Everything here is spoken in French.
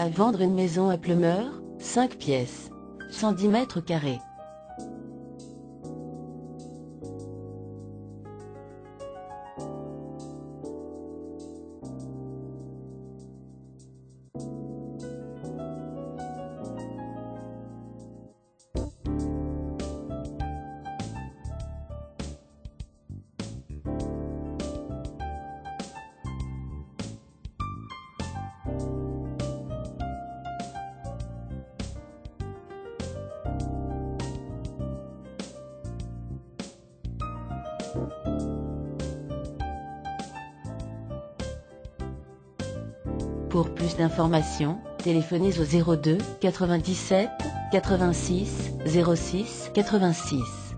À vendre une maison à Plumeur, 5 pièces. 110 mètres carrés. Pour plus d'informations, téléphonez au 02 97 86 06 86.